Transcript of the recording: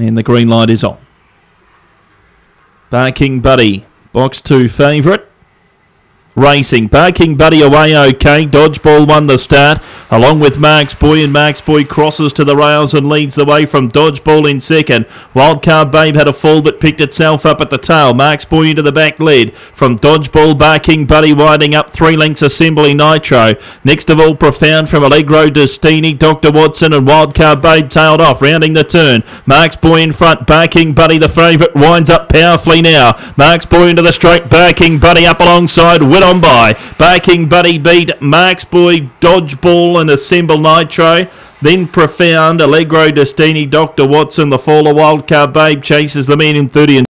And the green light is on. Barking Buddy, box two favourite. Racing, Barking Buddy away okay. Dodgeball won the start, along with Marks Boy, and Marks Boy crosses to the rails and leads the way from Dodgeball in second. Wildcard Babe had a fall but picked itself up at the tail. Marks Boy into the back lead from Dodgeball, Barking Buddy winding up three lengths Assembly Nitro. Next of all, Profound from Allegro Destini, Dr. Watson and Wildcard Babe tailed off, rounding the turn. Marks Boy in front, Barking Buddy the favourite winds up powerfully now. Marks Boy into the straight, Barking Buddy up alongside, on by. Barking Buddy beat Marks Boy, Dodgeball and Assemble Nitro. Then Profound, Allegro Destini, Dr. Watson, the Faller Wildcard Babe chases the man in 30 and